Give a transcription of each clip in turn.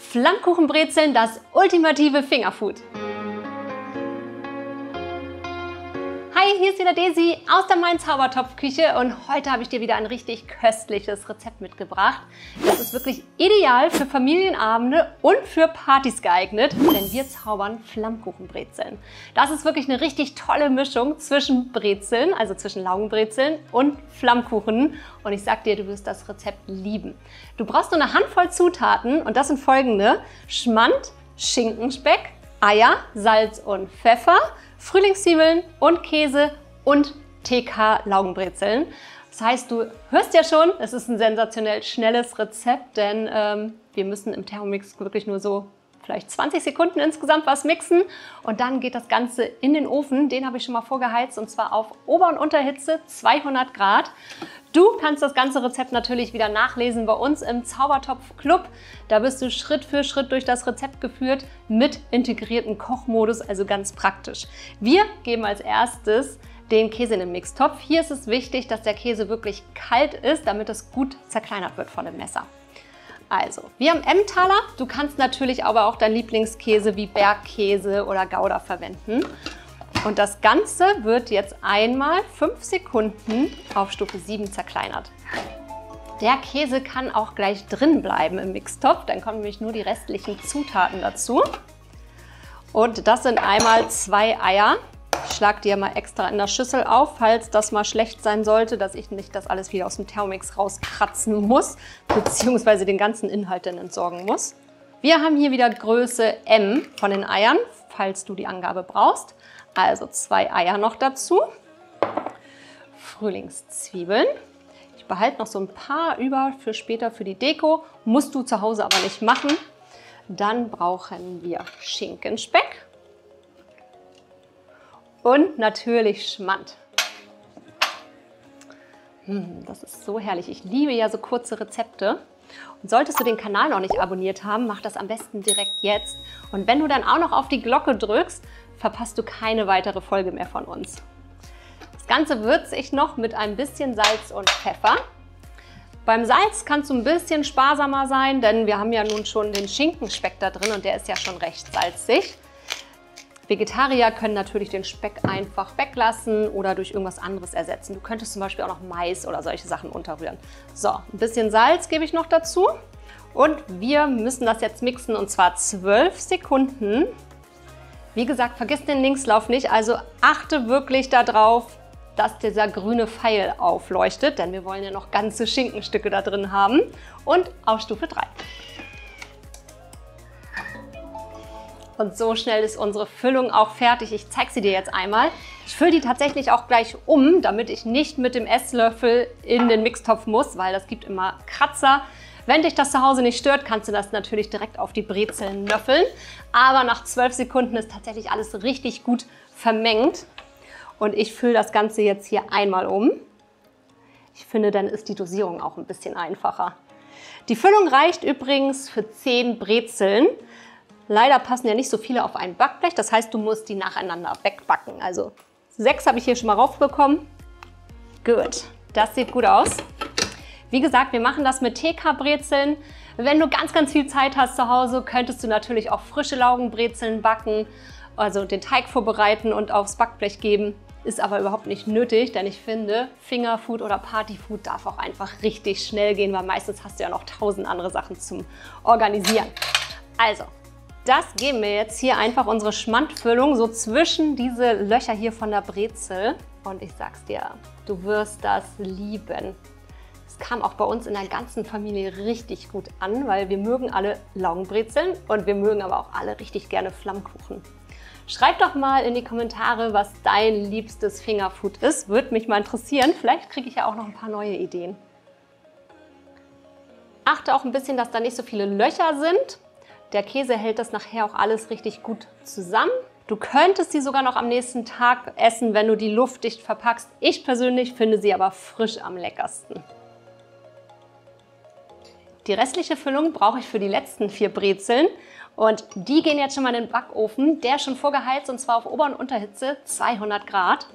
Flammkuchenbrezeln, das ultimative Fingerfood. Hi, hier ist wieder Daisy aus der Mein Zaubertopfküche und heute habe ich dir wieder ein richtig köstliches Rezept mitgebracht. Das ist wirklich ideal für Familienabende und für Partys geeignet, denn wir zaubern Flammkuchenbrezeln. Das ist wirklich eine richtig tolle Mischung zwischen Brezeln, also zwischen Laugenbrezeln und Flammkuchen und ich sag dir, du wirst das Rezept lieben. Du brauchst nur eine Handvoll Zutaten und das sind folgende: Schmand, Schinkenspeck, Eier, Salz und Pfeffer, Frühlingszwiebeln und Käse und TK-Laugenbrezeln. Das heißt, du hörst ja schon, es ist ein sensationell schnelles Rezept, denn ähm, wir müssen im Thermomix wirklich nur so vielleicht 20 Sekunden insgesamt was mixen und dann geht das Ganze in den Ofen. Den habe ich schon mal vorgeheizt und zwar auf Ober- und Unterhitze 200 Grad. Du kannst das ganze Rezept natürlich wieder nachlesen bei uns im Zaubertopf Club. Da bist du Schritt für Schritt durch das Rezept geführt mit integrierten Kochmodus, also ganz praktisch. Wir geben als erstes den Käse in den Mixtopf. Hier ist es wichtig, dass der Käse wirklich kalt ist, damit es gut zerkleinert wird von dem Messer. Also, wir haben Emmentaler. Du kannst natürlich aber auch deinen Lieblingskäse wie Bergkäse oder Gouda verwenden. Und das Ganze wird jetzt einmal 5 Sekunden auf Stufe 7 zerkleinert. Der Käse kann auch gleich drin bleiben im Mixtopf, dann kommen nämlich nur die restlichen Zutaten dazu. Und das sind einmal zwei Eier. Ich schlage die ja mal extra in der Schüssel auf, falls das mal schlecht sein sollte, dass ich nicht das alles wieder aus dem Thermomix rauskratzen muss, beziehungsweise den ganzen Inhalt dann entsorgen muss. Wir haben hier wieder Größe M von den Eiern, falls du die Angabe brauchst. Also zwei Eier noch dazu. Frühlingszwiebeln. Ich behalte noch so ein paar über für später für die Deko. Musst du zu Hause aber nicht machen. Dann brauchen wir Schinkenspeck und natürlich Schmand. Hm, das ist so herrlich. Ich liebe ja so kurze Rezepte. Und solltest du den Kanal noch nicht abonniert haben, mach das am besten direkt jetzt. Und wenn du dann auch noch auf die Glocke drückst, verpasst du keine weitere Folge mehr von uns. Das Ganze würze ich noch mit ein bisschen Salz und Pfeffer. Beim Salz kannst du ein bisschen sparsamer sein, denn wir haben ja nun schon den Schinkenspeck da drin und der ist ja schon recht salzig. Vegetarier können natürlich den Speck einfach weglassen oder durch irgendwas anderes ersetzen. Du könntest zum Beispiel auch noch Mais oder solche Sachen unterrühren. So, ein bisschen Salz gebe ich noch dazu. Und wir müssen das jetzt mixen und zwar 12 Sekunden. Wie gesagt, vergiss den Linkslauf nicht, also achte wirklich darauf, dass dieser grüne Pfeil aufleuchtet, denn wir wollen ja noch ganze Schinkenstücke da drin haben. Und auf Stufe 3. Und so schnell ist unsere Füllung auch fertig. Ich zeige sie dir jetzt einmal. Ich fülle die tatsächlich auch gleich um, damit ich nicht mit dem Esslöffel in den Mixtopf muss, weil das gibt immer Kratzer. Wenn dich das zu Hause nicht stört, kannst du das natürlich direkt auf die Brezeln löffeln. Aber nach 12 Sekunden ist tatsächlich alles richtig gut vermengt. Und ich fülle das Ganze jetzt hier einmal um. Ich finde, dann ist die Dosierung auch ein bisschen einfacher. Die Füllung reicht übrigens für 10 Brezeln. Leider passen ja nicht so viele auf ein Backblech, das heißt, du musst die nacheinander wegbacken. Also sechs habe ich hier schon mal raufbekommen. Gut, das sieht gut aus. Wie gesagt, wir machen das mit TK-Brezeln. Wenn du ganz, ganz viel Zeit hast zu Hause, könntest du natürlich auch frische Laugenbrezeln backen, also den Teig vorbereiten und aufs Backblech geben. Ist aber überhaupt nicht nötig, denn ich finde, Fingerfood oder Partyfood darf auch einfach richtig schnell gehen, weil meistens hast du ja noch tausend andere Sachen zum Organisieren. Also, das geben wir jetzt hier einfach unsere Schmandfüllung so zwischen diese Löcher hier von der Brezel. Und ich sag's dir, du wirst das lieben. Es kam auch bei uns in der ganzen Familie richtig gut an, weil wir mögen alle Laugenbrezeln und wir mögen aber auch alle richtig gerne Flammkuchen. Schreib doch mal in die Kommentare, was dein liebstes Fingerfood ist. Würde mich mal interessieren. Vielleicht kriege ich ja auch noch ein paar neue Ideen. Achte auch ein bisschen, dass da nicht so viele Löcher sind. Der Käse hält das nachher auch alles richtig gut zusammen. Du könntest sie sogar noch am nächsten Tag essen, wenn du die luftdicht verpackst. Ich persönlich finde sie aber frisch am leckersten. Die restliche Füllung brauche ich für die letzten vier Brezeln und die gehen jetzt schon mal in den Backofen. Der ist schon vorgeheizt und zwar auf Ober- und Unterhitze 200 Grad.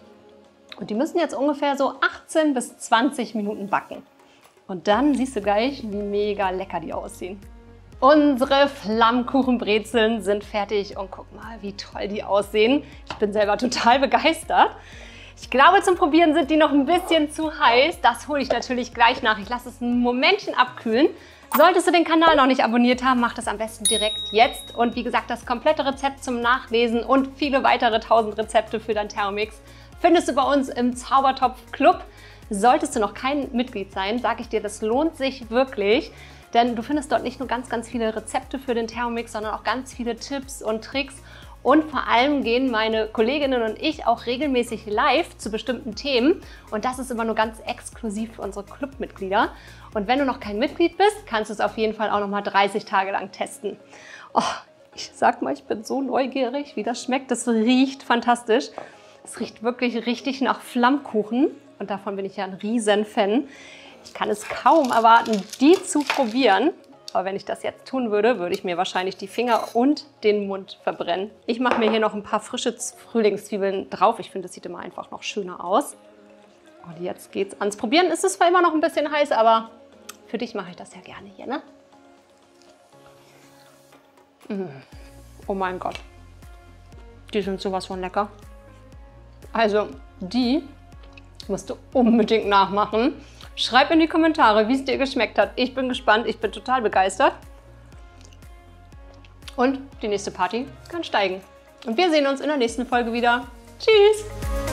Und die müssen jetzt ungefähr so 18 bis 20 Minuten backen. Und dann siehst du gleich, wie mega lecker die aussehen. Unsere Flammkuchenbrezeln sind fertig und guck mal, wie toll die aussehen. Ich bin selber total begeistert. Ich glaube, zum Probieren sind die noch ein bisschen zu heiß. Das hole ich natürlich gleich nach. Ich lasse es ein Momentchen abkühlen. Solltest du den Kanal noch nicht abonniert haben, mach das am besten direkt jetzt. Und wie gesagt, das komplette Rezept zum Nachlesen und viele weitere 1000 Rezepte für dein Thermomix findest du bei uns im Zaubertopf Club. Solltest du noch kein Mitglied sein, sage ich dir, das lohnt sich wirklich. Denn du findest dort nicht nur ganz, ganz viele Rezepte für den Thermomix, sondern auch ganz viele Tipps und Tricks. Und vor allem gehen meine Kolleginnen und ich auch regelmäßig live zu bestimmten Themen. Und das ist immer nur ganz exklusiv für unsere Clubmitglieder. Und wenn du noch kein Mitglied bist, kannst du es auf jeden Fall auch noch mal 30 Tage lang testen. Oh, ich sag mal, ich bin so neugierig, wie das schmeckt. Das riecht fantastisch. Es riecht wirklich richtig nach Flammkuchen und davon bin ich ja ein Riesen-Fan. Ich kann es kaum erwarten, die zu probieren. Aber wenn ich das jetzt tun würde, würde ich mir wahrscheinlich die Finger und den Mund verbrennen. Ich mache mir hier noch ein paar frische Frühlingszwiebeln drauf. Ich finde, das sieht immer einfach noch schöner aus. Und jetzt geht's ans Probieren. Es ist zwar immer noch ein bisschen heiß, aber für dich mache ich das ja gerne hier, ne? Mmh. Oh mein Gott. Die sind sowas von lecker. Also, die musst du unbedingt nachmachen. Schreib in die Kommentare, wie es dir geschmeckt hat. Ich bin gespannt, ich bin total begeistert. Und die nächste Party kann steigen. Und wir sehen uns in der nächsten Folge wieder. Tschüss!